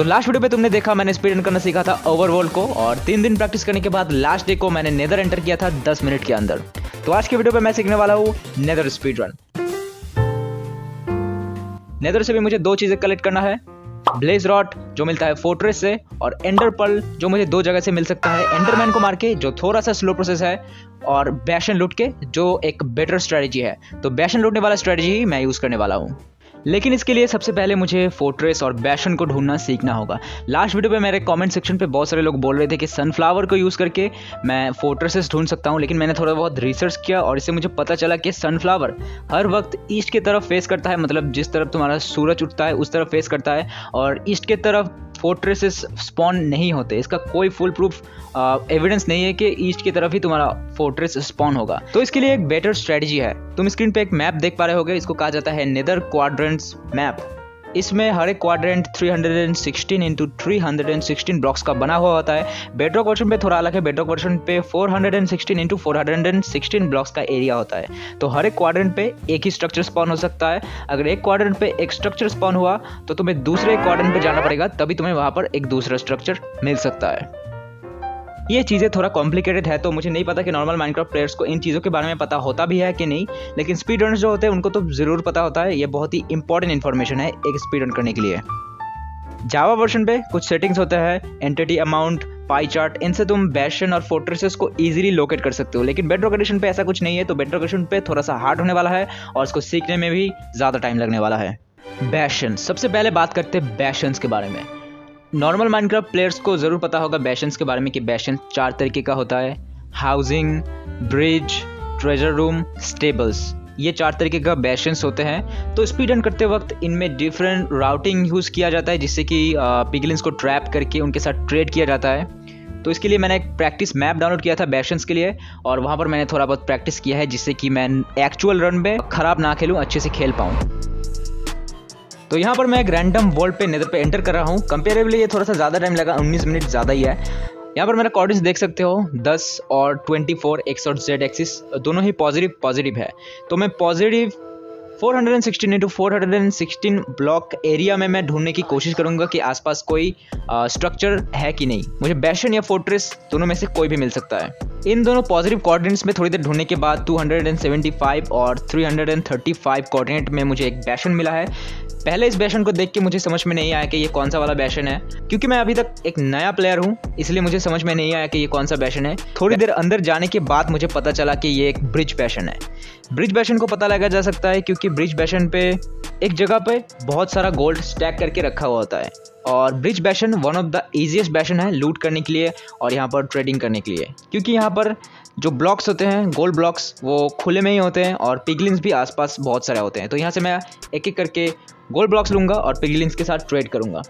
तो last video पे तुमने देखा, मैंने स्पीड रन करना सीखा था ओवरवर्ल्ड को और तीन दिन प्रैक्टिस करने के बाद लास्ट डे को मैंने नेदर एंटर किया था 10 मिनट के अंदर। तो आज के वीडियो पे मैं सीखने वाला हूँ नेदर स्पीड रन नेदर से भी मुझे दो चीज़ें कलेक्ट करना है ब्लेज रॉट जो मिलता है फोर्ट्रेस से, और एंडर पल जो मुझे दो जगह से मिल सकता है एंडरमैन को मार के, जो थोड़ा सा स्लो प्रोसेस है, और बैशन लूट के, जो एक बेटर स्ट्रेटजी है। तो बैशन लूटने वाला स्ट्रेटजी ही मैं यूज़ करने वाला हूँ। लेकिन इसके लिए सबसे पहले मुझे फोर्ट्रेस और बैशन को ढूंढना सीखना होगा। लास्ट वीडियो पे मेरे कमेंट सेक्शन पे बहुत सारे लोग बोल रहे थे कि सनफ्लावर को यूज़ करके मैं फोर्ट्रेसेस ढूंढ सकता हूँ, लेकिन मैंने थोड़ा बहुत रिसर्च किया और इससे मुझे पता चला कि सनफ्लावर हर वक्त ईस्ट की तरफ़ फेस करता है मतलब जिस तरफ़ तुम्हारा सूरज उठता है उस तरफ़ फेस करता है और ईस्ट के तरफ़ फोर्ट्रेसेस स्पॉन नहीं होते। इसका कोई फुल प्रूफ एविडेंस नहीं है कि ईस्ट की तरफ़ ही तुम्हारा फोर्ट्रेस स्पॉन होगा। तो इसके लिए एक बेटर स्ट्रेटजी है। तुम स्क्रीन पे एक मैप देख पा रहे होगे। इसको कहा जाता है नेदर क्वाड्रेंट्स मैप इसमें हर एक क्वाड्रेंट 316 इंटू थ्री ब्लॉक्स का बना हुआ होता है। बेडरॉक वर्जन पे थोड़ा अलग है। बेडरॉक वर्जन पे 416 इंटू फोर ब्लॉक्स का एरिया होता है। तो हर एक क्वाड्रेंट पे एक ही स्ट्रक्चर स्पॉन हो सकता है। अगर एक क्वाड्रेंट पे एक स्ट्रक्चर स्पॉन हुआ तो तुम्हें दूसरे क्वाड्रेंट पे जाना पड़ेगा, तभी तुम्हें वहाँ पर एक दूसरा स्ट्रक्चर मिल सकता है। ये चीज़ें थोड़ा कॉम्प्लिकेटेड है तो मुझे नहीं पता कि नॉर्मल माइनक्राफ्ट प्लेयर्स को इन चीज़ों के बारे में पता होता भी है कि नहीं, लेकिन स्पीड रनर्स जो होते हैं, उनको तो ज़रूर पता होता है। ये बहुत ही इंपॉर्टेंट इन्फॉर्मेशन है एक स्पीड रन करने के लिए। जावा वर्जन पे कुछ सेटिंग्स होते हैं एंटिटी अमाउंट पाई चार्ट इनसे तुम बैशन और फोर्ट्रेसेस को इजीली लोकेट कर सकते हो। लेकिन बेडरॉक एडिशन पे ऐसा कुछ नहीं है तो बेडरॉक एडिशन पे थोड़ा सा हार्ड होने वाला है और इसको सीखने में भी ज़्यादा टाइम लगने वाला है। बैशन सबसे पहले बात करते हैं बैशंस के बारे में। नॉर्मल माइनक्राफ्ट प्लेयर्स को ज़रूर पता होगा बैशंस के बारे में कि बैशन चार तरीके का होता है। Housing bridge treasure room stables ये चार तरीके का बैशंस होते हैं। तो स्पीड रन करते वक्त इनमें डिफरेंट राउटिंग यूज़ किया जाता है, जिससे कि पिगलिंस को ट्रैप करके उनके साथ ट्रेड किया जाता है। तो इसके लिए मैंने एक प्रैक्टिस मैप डाउनलोड किया था बैशंस के लिए, और वहाँ पर मैंने थोड़ा बहुत प्रैक्टिस किया है, जिससे कि मैं एक्चुअल रन में ख़राब ना खेलूँ, अच्छे से खेल पाऊँ। तो यहाँ पर मैं एक रैंडम वर्ल्ड पे नेदर पे एंटर कर रहा हूँ। कंपेरेबली ये थोड़ा सा ज़्यादा टाइम लगा 19 मिनट ज़्यादा ही है। यहाँ पर मेरा कॉर्डिनेट्स देख सकते हो 10 और 24 एक्स और जेड एक्सिस दोनों ही पॉजिटिव पॉजिटिव है। तो मैं positive 416 sixteen into four block area में मैं ढूँढने की कोशिश करूँगा कि आसपास कोई स्ट्रक्चर है कि नहीं। मुझे बैशन या फोर्ट्रेस दोनों में से कोई भी मिल सकता है। इन दोनों पॉजिटिव कोऑर्डिनेट्स में थोड़ी देर ढूँढने के बाद 275 और 335 कोऑर्डिनेट में मुझे एक बैशन मिला है। पहले इस बैशन को देख के मुझे समझ में नहीं आया कि ये कौन सा वाला बैशन है, क्योंकि मैं अभी तक एक नया प्लेयर हूँ, इसलिए मुझे समझ में नहीं आया कि ये कौन सा बैशन है। थोड़ी देर अंदर जाने के बाद मुझे पता चला कि ये एक ब्रिज बैशन है। ब्रिज बैशन को पता लगा जा सकता है, क्योंकि ब्रिज बैशन पे एक जगह पे बहुत सारा गोल्ड स्टैक करके रखा हुआ होता है। और bridge bastion one of the easiest bastion है लूट करने के लिए और यहाँ पर ट्रेडिंग करने के लिए। क्योंकि यहाँ पर जो ब्लॉक्स होते हैं गोल्ड ब्लॉक्स वो खुले में ही होते हैं और पिगलिंस भी आसपास बहुत सारे होते हैं। तो यहाँ से मैं एक एक करके गोल्ड ब्लॉक्स लूँगा और पिगलिंस के साथ ट्रेड करूँगा।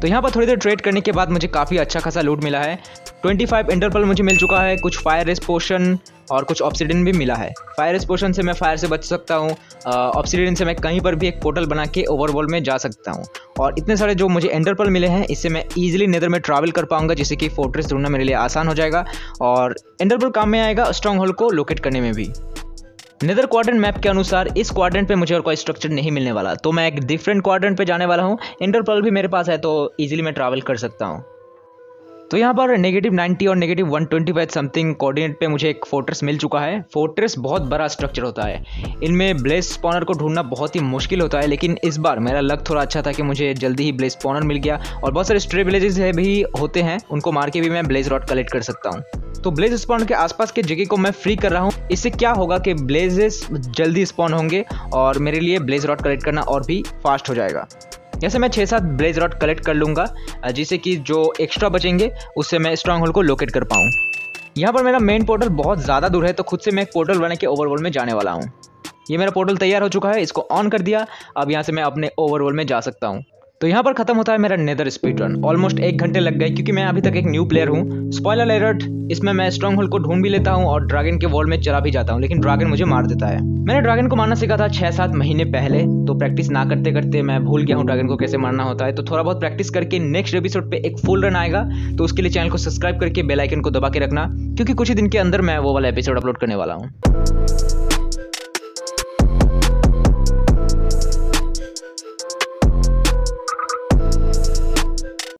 तो यहाँ पर थोड़ी देर ट्रेड करने के बाद मुझे काफ़ी अच्छा खासा लूट मिला है। 25 फाइव इंटरपल मुझे मिल चुका है, कुछ फायर रेस पोशन और कुछ ऑप्सीडियन भी मिला है। फायर रेस पोशन से मैं फायर से बच सकता हूँ ऑप्सीडियन से मैं कहीं पर भी एक पोर्टल बना के ओवरवॉल में जा सकता हूँ। और इतने सारे जो मुझे एंडरपल मिले हैं, इससे मैं ईजिली नेदर में ट्रैवल कर पाऊँगा, जिससे कि फोर्ट्रेस ढूंढना मेरे लिए आसान हो जाएगा और एंडरपल काम में आएगा स्ट्रॉन्ग होल को लोकेट करने में भी। नेदर क्वाड्रेंट मैप के अनुसार इस क्वाड्रेंट पे मुझे और कोई स्ट्रक्चर नहीं मिलने वाला। तो मैं एक डिफरेंट क्वाड्रेंट पे जाने वाला हूँ। इंटरपल भी मेरे पास है तो इजीली मैं ट्रैवल कर सकता हूँ। तो यहाँ पर नेगेटिव 90 और नेगेटिव 125 समथिंग कोऑर्डिनेट पे मुझे एक फोर्ट्रेस मिल चुका है। फोर्ट्रेस बहुत बड़ा स्ट्रक्चर होता है। इनमें ब्लेस स्पॉनर को ढूंढना बहुत ही मुश्किल होता है, लेकिन इस बार मेरा लक थोड़ा अच्छा था कि मुझे जल्दी ही ब्लेस स्पॉनर मिल गया। और बहुत सारे स्ट्रे विलेजेस भी होते हैं, उनको मार के भी मैं ब्लेज रॉड कलेक्ट कर सकता हूँ। तो ब्लेज स्पॉन के आसपास के जगह को मैं फ्री कर रहा हूँ। इससे क्या होगा कि ब्लेजेस जल्दी स्पॉन होंगे और मेरे लिए ब्लेज रॉड कलेक्ट करना और भी फास्ट हो जाएगा। जैसे मैं छः सात ब्लेज रॉड कलेक्ट कर लूँगा जिससे कि जो एक्स्ट्रा बचेंगे, उससे मैं स्ट्रॉन्ग होल को लोकेट कर पाऊँ। यहाँ पर मेरा मेन पोर्टल बहुत ज़्यादा दूर है तो खुद से मैं एक पोर्टल बना के ओवरवॉल में जाने वाला हूँ। ये मेरा पोर्टल तैयार हो चुका है, इसको ऑन कर दिया। अब यहाँ से मैं अपने ओवरवॉल में जा सकता हूँ। तो यहाँ पर खत्म होता है मेरा नेदर स्पीड रन ऑलमोस्ट एक घंटे लग गए, क्योंकि मैं अभी तक एक न्यू प्लेयर हूँ। स्पॉइलर एलर्ट इसमें मैं स्ट्रॉन्ग होल को ढूंढ भी लेता हूँ और ड्रैगन के वॉल में चला भी जाता हूँ, लेकिन ड्रैगन मुझे मार देता है। मैंने ड्रैगन को मारना सीखा था छह सात महीने पहले तो प्रैक्टिस ना करते करते मैं भूल गया हूँ ड्रैगन को कैसे मारना होता है। तो थोड़ा बहुत प्रैक्टिस करके नेक्स्ट एपिसोड पे एक फुल रन आएगा तो उसके लिए चैनल को सब्सक्राइब करके बेलाइकन को दबा के रखना, क्योंकि कुछ ही दिन के अंदर मैं वो वाला एपिसोड अपलोड करने वाला हूँ।